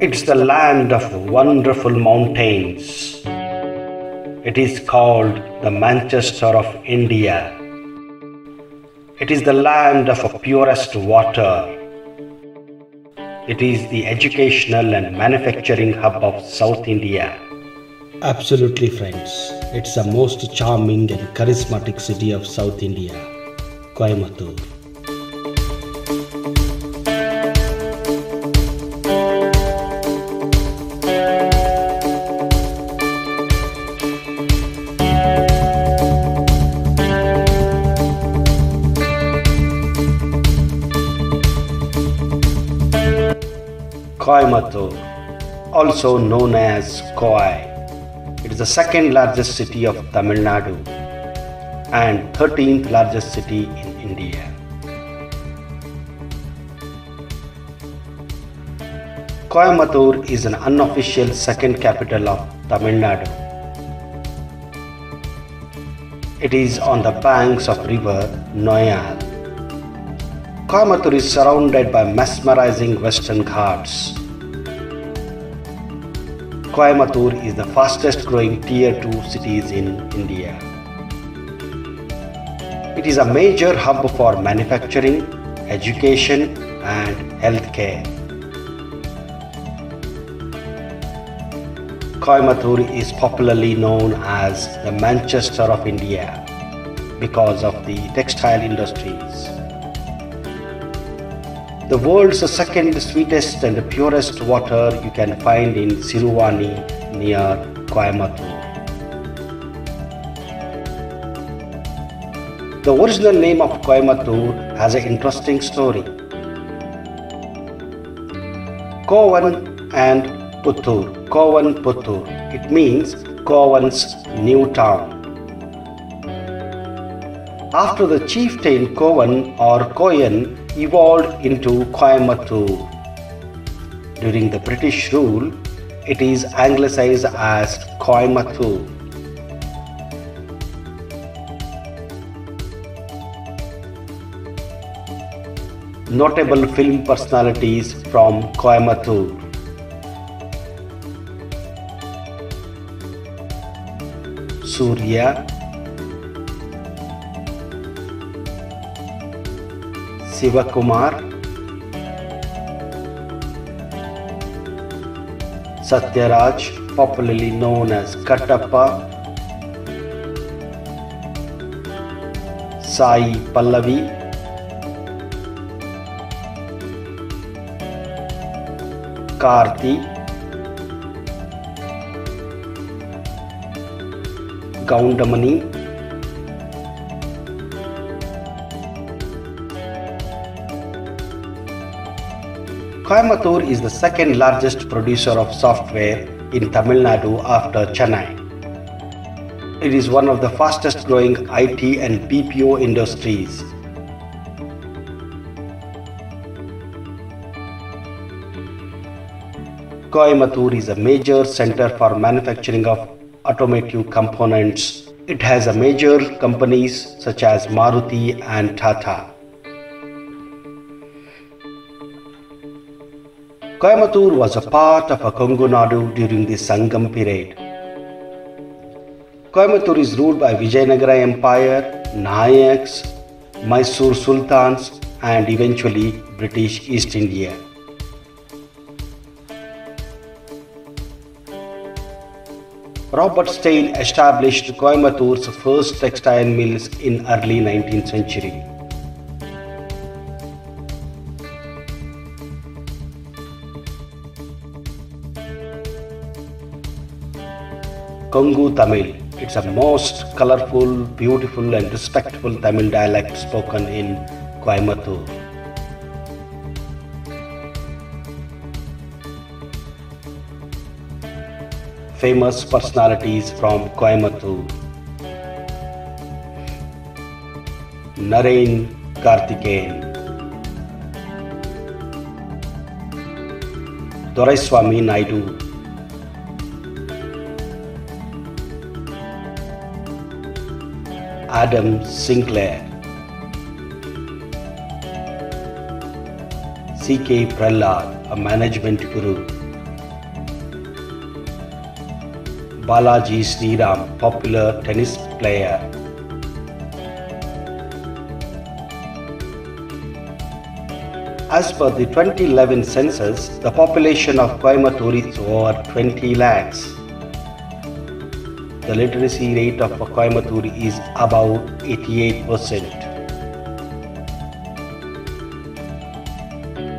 It's the land of wonderful mountains. It is called the Manchester of India. It is the land of purest water. It is the educational and manufacturing hub of South India. Absolutely, friends. It's the most charming and charismatic city of South India, Coimbatore. Coimbatore, also known as Kovai. It is the second largest city of Tamil Nadu and 13th largest city in India. Coimbatore is an unofficial second capital of Tamil Nadu. It is on the banks of river Noyyal. Coimbatore is surrounded by mesmerizing western ghats. Coimbatore is the fastest growing tier 2 cities in India. It is a major hub for manufacturing, education and healthcare. Coimbatore is popularly known as the Manchester of India because of the textile industries. The world's second sweetest and purest water you can find in Siruvani near Coimbatore. The original name of Coimbatore has an interesting story. Kovan and Puttur. Kovan Puttur. It means Kovan's new town. After the chieftain Kovan or Koyan evolved into Coimbatore. During the British rule, it is anglicized as Coimbatore. Notable film personalities from Coimbatore. Surya, Sivakumar Sathyaraj popularly known as Kattappa Sai Pallavi Karthi Goundamani Coimbatore is the second largest producer of software in Tamil Nadu after Chennai. It is one of the fastest growing IT and BPO industries. Coimbatore is a major center for manufacturing of automotive components. It has a major companies such as Maruti and Tata. Coimbatore was a part of a Kongu Nadu during the Sangam period. Coimbatore is ruled by Vijayanagara Empire, Nayaks, Mysore Sultans and eventually British East India. Robert Stanes established Coimbatore's first textile mills in early 19th century. Kongu Tamil. It's a most colorful, beautiful and respectful Tamil dialect spoken in Coimbatore. Famous personalities from Coimbatore. Narain Karthikeyan. Doraiswamy Naidu. Adam Sinclair, C.K. Prahalad, a management guru, Balaji Sriram, popular tennis player, As per the 2011 census, the population of Coimbatore is over 20 lakhs. The literacy rate of Coimbatore is about 88%.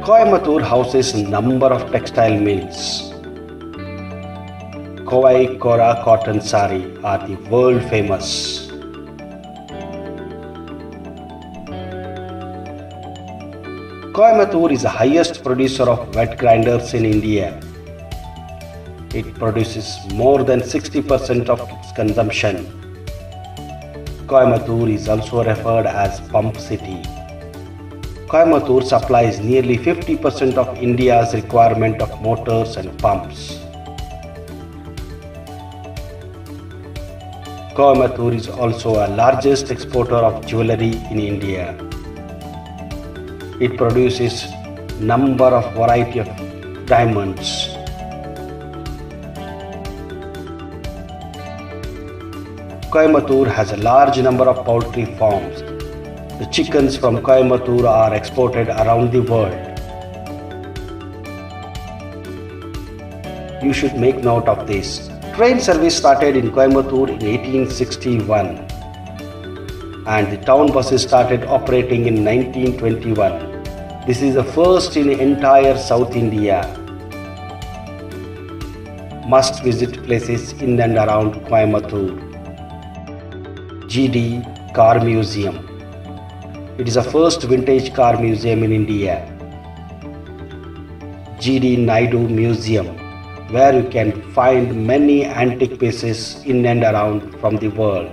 Coimbatore houses a number of textile mills. Kovai Kora cotton sari are the world famous. Coimbatore is the highest producer of wet grinders in India. It produces more than 60% of consumption. Coimbatore is also referred as Pump City. Coimbatore supplies nearly 50% of India's requirement of motors and pumps. Coimbatore is also a largest exporter of jewelry in India. It produces number of variety of diamonds. Coimbatore has a large number of poultry farms. The chickens from Coimbatore are exported around the world. You should make note of this. Train service started in Coimbatore in 1861 and the town buses started operating in 1921. This is the first in entire South India. Must visit places in and around Coimbatore. GD Car Museum. It is the first vintage car museum in India. GD Naidu Museum, where you can find many antique pieces in and around from the world.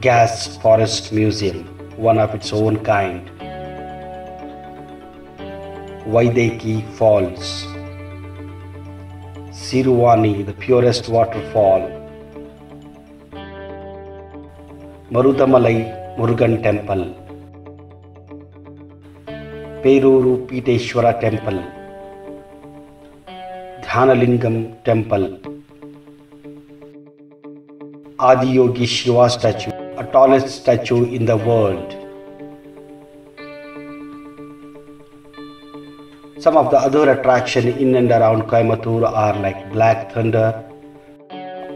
Gass Forest Museum, one of its own kind. Vaidehi Falls. Siruvani, the purest waterfall. Marudamalai Murugan Temple. Peruru Piteshwara Temple. Dhanalingam Temple. Adiyogi Shiva statue, a tallest statue in the world. Some of the other attractions in and around Coimbatore are like Black Thunder,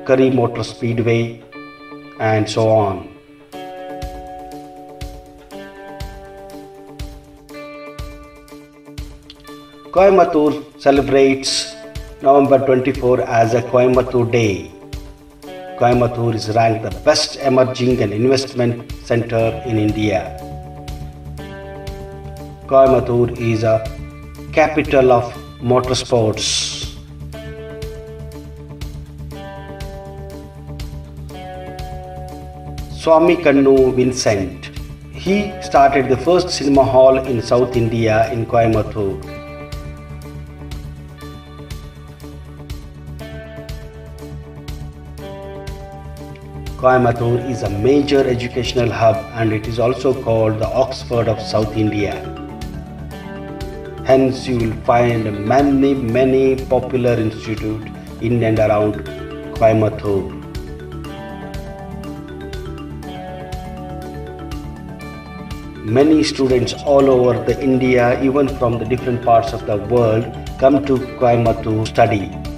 Curry Motor Speedway, and so on. Coimbatore celebrates November 24 as a Coimbatore Day. Coimbatore is ranked the best emerging and investment center in India. Coimbatore is a capital of motorsports. Swami Kannu Vincent. He started the first cinema hall in South India in Coimbatore. Coimbatore is a major educational hub and it is also called the Oxford of South India. Hence, you will find many, many popular institutes in and around Coimbatore. Many students all over the India, even from the different parts of the world, come to Coimbatore to study.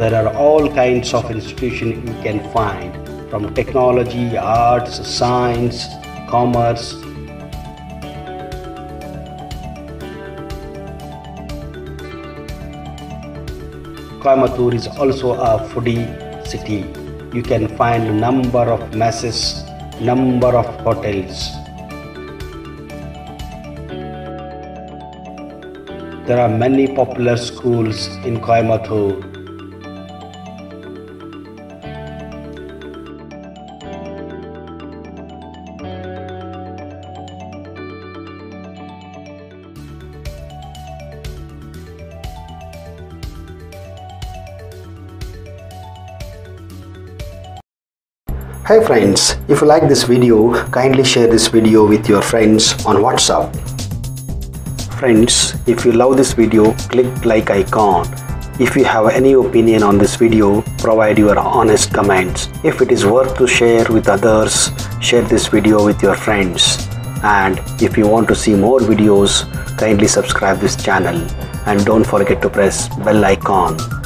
There are all kinds of institutions you can find from technology, arts, science, commerce, Coimbatore is also a foodie city. You can find a number of messes, number of hotels. There are many popular schools in Coimbatore. Hi friends, if you like this video, kindly share this video with your friends on WhatsApp. Friends, if you love this video, click like icon. If you have any opinion on this video, provide your honest comments. If it is worth to share with others, share this video with your friends. And if you want to see more videos, kindly subscribe this channel and don't forget to press bell icon